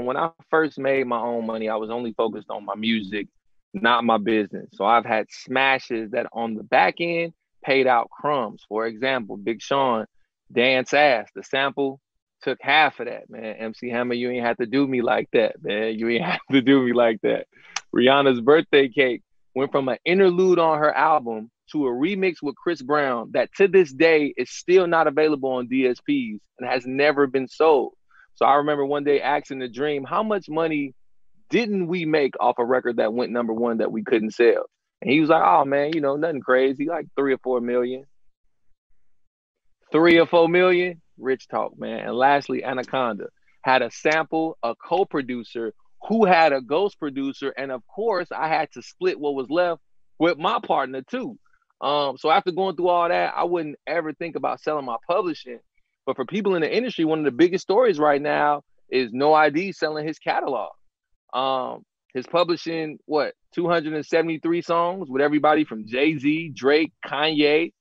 when I first made my own money, I was only focused on my music, not my business. So I've had smashes that on the back end paid out crumbs. For example, Big Sean, Dance Ass, the sample took half of that, man. MC Hammer, you ain't have to do me like that, man. You ain't have to do me like that. Rihanna's birthday cake went from an interlude on her album to a remix with Chris Brown that to this day is still not available on DSPs and has never been sold. So I remember one day asking the dream, how much money didn't we make off a record that went number one that we couldn't sell? And he was like, oh man, you know, nothing crazy, like three or four million. Three or four million, rich talk, man. And lastly, Anaconda had a sample, a co-producer who had a ghost producer, and of course, I had to split what was left with my partner too. Um, so after going through all that, I wouldn't ever think about selling my publishing. But for people in the industry, one of the biggest stories right now is No ID selling his catalog. Um, his publishing what 273 songs with everybody from Jay Z, Drake, Kanye.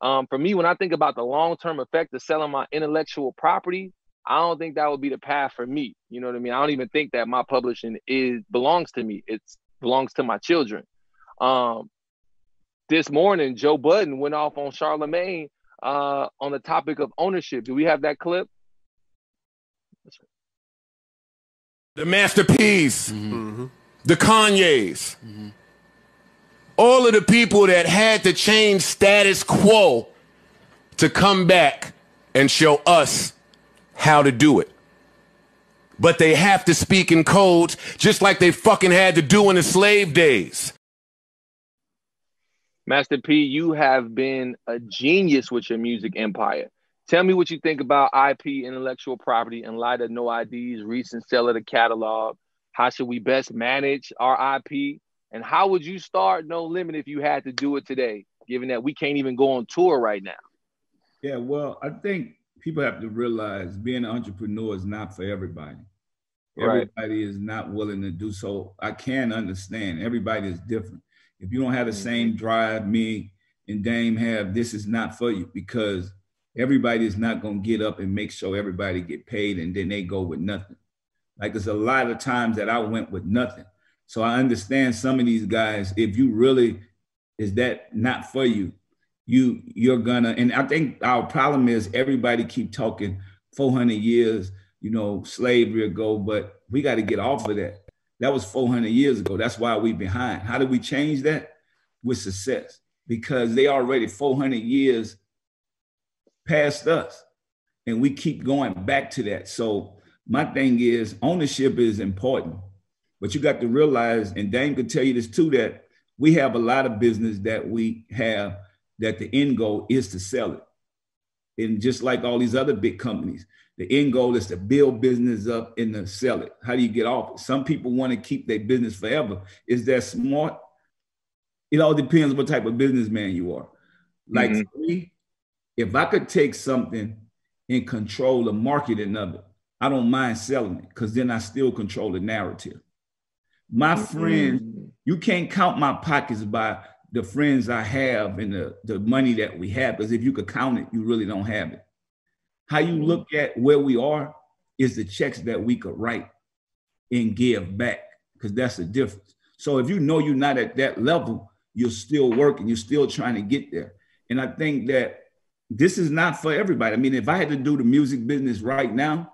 Um, for me, when I think about the long term effect of selling my intellectual property, I don't think that would be the path for me. You know what I mean? I don't even think that my publishing is belongs to me. It belongs to my children. Um, this morning, Joe Budden went off on Charlemagne uh, on the topic of ownership. Do we have that clip? The Master P's, mm-hmm. the Kanye's, mm-hmm. all of the people that had to change status quo to come back and show us how to do it. But they have to speak in codes just like they fucking had to do in the slave days. Master P, you have been a genius with your music empire. Tell me what you think about IP, intellectual property, in light of No ID's recent sale of the catalog. How should we best manage our IP? And how would you start No Limit if you had to do it today, given that we can't even go on tour right now? Yeah, well, I think people have to realize being an entrepreneur is not for everybody. Everybody right. is not willing to do so. I can understand. Everybody is different. If you don't have the same mm-hmm. drive me and Dame have, this is not for you because everybody is not going to get up and make sure everybody get paid and then they go with nothing. Like there's a lot of times that I went with nothing. So I understand some of these guys, if you really is that not for you, you you're gonna and I think our problem is everybody keep talking 400 years, you know, slavery ago, but we got to get off of that. That was 400 years ago. That's why we behind. How do we change that? With success, because they already 400 years past us, and we keep going back to that. So my thing is ownership is important, but you got to realize, and Dame could tell you this too, that we have a lot of business that we have that the end goal is to sell it. And just like all these other big companies, the end goal is to build business up and to sell it. How do you get off? Some people want to keep their business forever. Is that smart? It all depends what type of businessman you are. Like mm-hmm. me, if I could take something and control the marketing of it, I don't mind selling it because then I still control the narrative. My mm-hmm. friends, you can't count my pockets by the friends I have and the, the money that we have. Because if you could count it, you really don't have it. How you mm-hmm. look at where we are is the checks that we could write and give back, because that's the difference. So if you know you're not at that level, you're still working, you're still trying to get there. And I think that this is not for everybody. I mean, if I had to do the music business right now,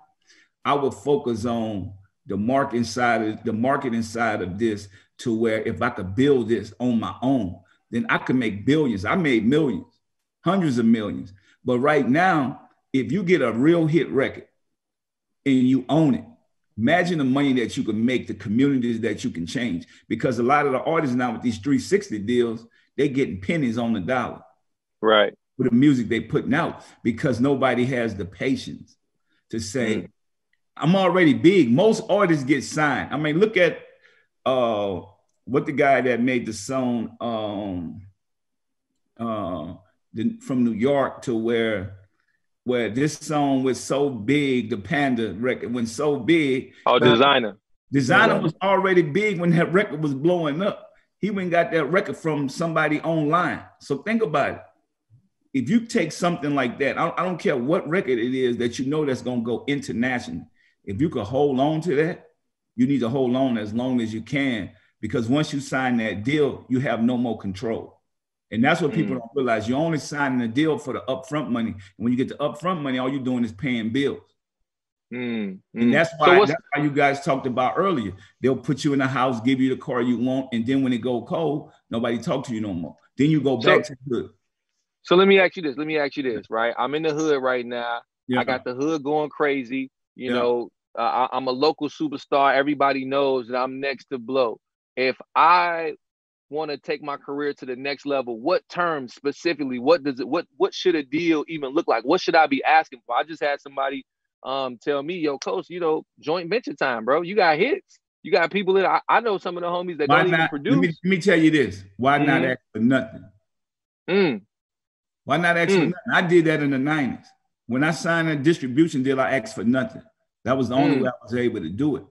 I would focus on the marketing side of the marketing side of this to where if I could build this on my own, then I could make billions. I made millions, hundreds of millions. But right now, if you get a real hit record and you own it, imagine the money that you can make, the communities that you can change. Because a lot of the artists now with these 360 deals, they're getting pennies on the dollar. Right. For the music they're putting out because nobody has the patience to say, mm. I'm already big. Most artists get signed. I mean, look at uh what the guy that made the song um uh the, from New York to where where this song was so big, the Panda record went so big. Oh, designer! Desiigner was already big when that record was blowing up. He went got that record from somebody online. So think about it. If you take something like that, I don't, I don't care what record it is that you know that's gonna go international, If you could hold on to that, you need to hold on as long as you can because once you sign that deal, you have no more control. And that's what people mm. don't realize. You're only signing a deal for the upfront money. And when you get the upfront money, all you're doing is paying bills. Mm. And mm. that's why so that's why you guys talked about earlier. They'll put you in the house, give you the car you want, and then when it go cold, nobody talk to you no more. Then you go back so, to the hood. So let me ask you this. Let me ask you this, right? I'm in the hood right now. Yeah. I got the hood going crazy. You yeah. know, uh, I, am a local superstar. Everybody knows that I'm next to blow. If I want to take my career to the next level, what terms specifically? What does it? What what should a deal even look like? What should I be asking for? I just had somebody um tell me, yo, coach, you know, joint venture time, bro. You got hits. You got people that I, I know some of the homies that Why don't not, even produce. Let me, let me tell you this. Why mm-hmm. not ask for nothing? Mm. Why not ask mm. for nothing? I did that in the 90s. When I signed a distribution deal, I asked for nothing. That was the only mm. way I was able to do it.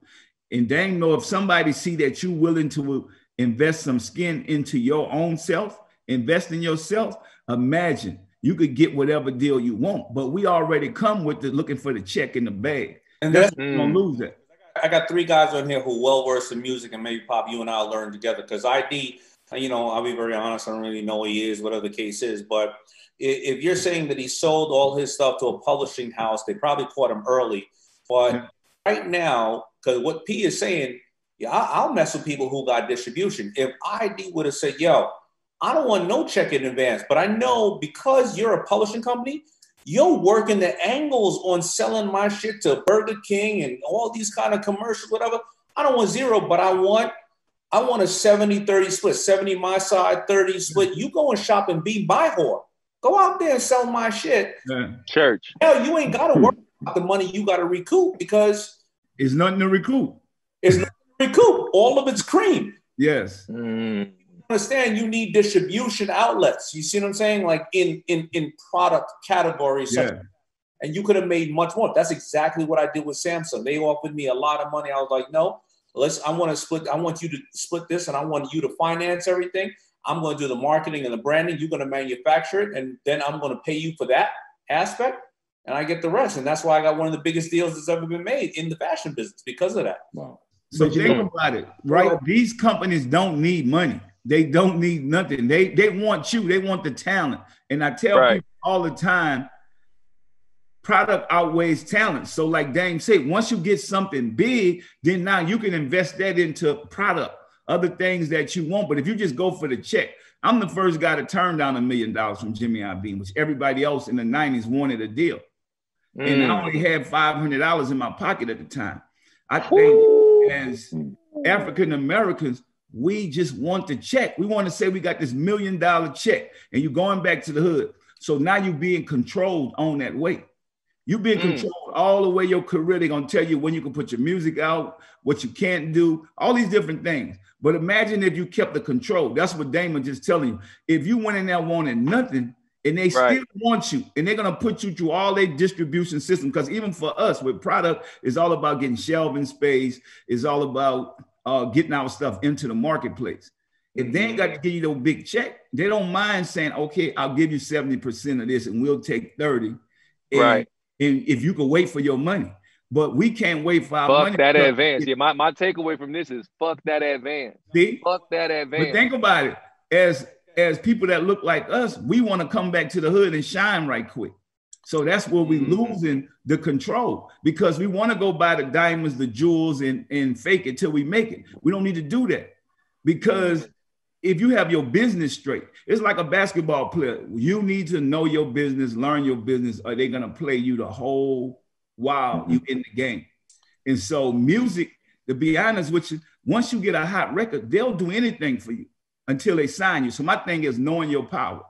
And dang know if somebody see that you willing to invest some skin into your own self, invest in yourself, imagine you could get whatever deal you want. But we already come with the looking for the check in the bag. And that's mm. gonna lose it. I got three guys on here who well versed in music, and maybe Pop, you and I'll learn together. Because ID, you know, I'll be very honest, I don't really know who he is, whatever the case is. But if you're saying that he sold all his stuff to a publishing house, they probably caught him early. But yeah. right now, because what P is saying, yeah, I'll mess with people who got distribution. If ID would have said, yo, I don't want no check in advance, but I know because you're a publishing company, you're working the angles on selling my shit to Burger King and all these kind of commercials, whatever. I don't want zero, but I want I want a 70-30 split, 70 my side, 30 split. You go and shop and be my whore. Go out there and sell my shit. Yeah. Church. Hell, you ain't gotta worry about the money you gotta recoup because it's nothing to recoup. It's nothing to recoup. All of it's cream. Yes. Mm. Understand you need distribution outlets. You see what I'm saying? Like in in in product categories. Yeah. And you could have made much more. That's exactly what I did with Samsung. They offered me a lot of money. I was like, no, let's I want to split, I want you to split this and I want you to finance everything. I'm going to do the marketing and the branding. You're going to manufacture it, and then I'm going to pay you for that aspect and I get the rest. And that's why I got one of the biggest deals that's ever been made in the fashion business because of that. Wow. So think know. about it, right? These companies don't need money. They don't need nothing. They they want you. They want the talent. And I tell right. people all the time, product outweighs talent. So like Dame said, once you get something big, then now you can invest that into product, other things that you want. But if you just go for the check, I'm the first guy to turn down a million dollars from Jimmy Iovine, which everybody else in the 90s wanted a deal. Mm. And I mm. only had $500 in my pocket at the time. I think Ooh. As African Americans, we just want the check. We want to say we got this million dollar check and you're going back to the hood. So now you're being controlled on that way. You're being mm. controlled all the way your career. They're going to tell you when you can put your music out, what you can't do, all these different things. But imagine if you kept the control. That's what Daymond just telling you. If you went in there wanting nothing, and they right. still want you and they're going to put you through all their distribution system because even for us with product is all about getting shelving space is all about uh, getting our stuff into the marketplace if they ain't got to give you no big check they don't mind saying okay i'll give you 70% of this and we'll take 30 and, right and if you can wait for your money but we can't wait for our fuck money. that advance. Yeah, my, my takeaway from this is fuck that advance. See? Fuck that advance. But think about it. As as people that look like us, we want to come back to the hood and shine right quick. So that's where we mm-hmm. losing the control because we want to go buy the diamonds, the jewels, and, and fake it till we make it. We don't need to do that because if you have your business straight, it's like a basketball player. You need to know your business, learn your business, Are they're gonna play you the whole while you in the game. And so music, to be honest with you, once you get a hot record, they'll do anything for you until they sign you. So my thing is knowing your power.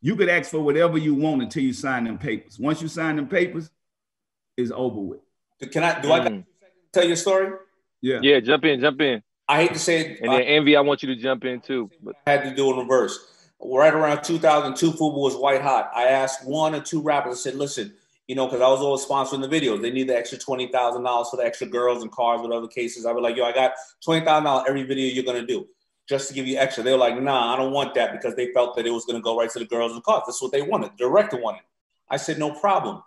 You could ask for whatever you want until you sign them papers. Once you sign them papers, it's over with. Can I do I mm. tell your story? Yeah. Yeah, jump in, jump in. I hate to say it. And then Envy, I want you to jump in too. But I had to do in reverse. Right around 2002, FUBU was white hot. I asked one or two rappers, I said, listen, you know, because I was always sponsoring the videos. They need the extra $20,000 for the extra girls and cars, whatever cases. I was like, yo, I got $20,000 every video you're going to do just to give you extra. They were like, nah, I don't want that because they felt that it was going to go right to the girls and cars. That's what they wanted. The director wanted. I said, no problem.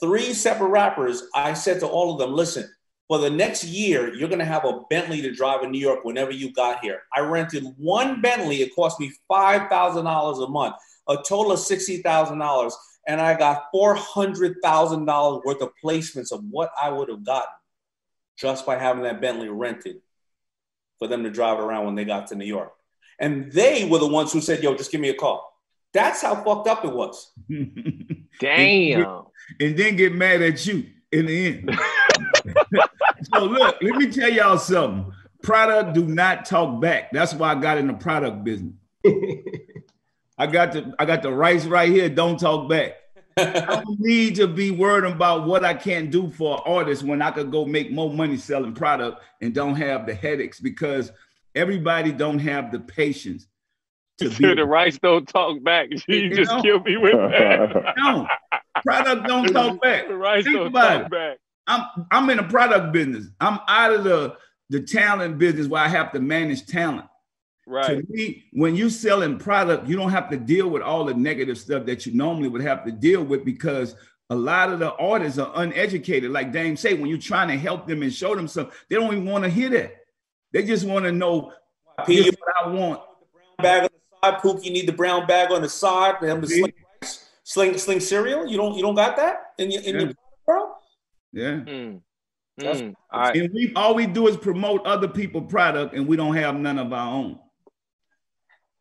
Three separate rappers, I said to all of them, listen, for the next year, you're going to have a Bentley to drive in New York whenever you got here. I rented one Bentley. It cost me $5,000 a month, a total of $60,000. And I got $400,000 worth of placements of what I would have gotten just by having that Bentley rented for them to drive around when they got to New York. And they were the ones who said, yo, just give me a call. That's how fucked up it was. Damn. and then get mad at you in the end. so look, let me tell y'all something. Product do not talk back. That's why I got in the product business. I got the I got the rights right here. Don't talk back. I don't need to be worried about what I can't do for artists when I could go make more money selling product and don't have the headaches because everybody don't have the patience to be the rights don't talk back. You, you just know? killed me with that. no, product don't talk back. The rights Think don't talk it. back. I'm I'm in a product business. I'm out of the the talent business where I have to manage talent. Right. To me, when you selling product, you don't have to deal with all the negative stuff that you normally would have to deal with because a lot of the artists are uneducated. Like Dame say, when you're trying to help them and show them something, they don't even want to hear that. They just want to know P, what I want. Bag on the side, Pook, you need the brown bag on the side. Them to sling, sling, sling cereal. You don't, you don't got that in your, in yeah. your bro. Yeah. Mm. Mm. All right. And we all we do is promote other people' product, and we don't have none of our own.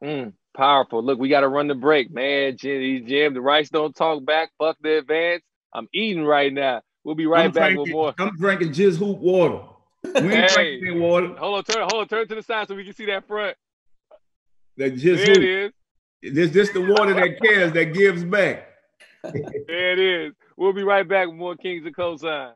Mm, powerful. Look, we got to run the break, man. Jim, Jim, the rice don't talk back. Fuck the advance. I'm eating right now. We'll be right I'm back drinking, with more. I'm drinking Jizz Hoop water. We ain't hey, drinking water. Hold on, turn, hold on, turn to the side so we can see that front. That Jizz There it is. This this the water that cares, that gives back. there it is. We'll be right back with more Kingz of Kosine.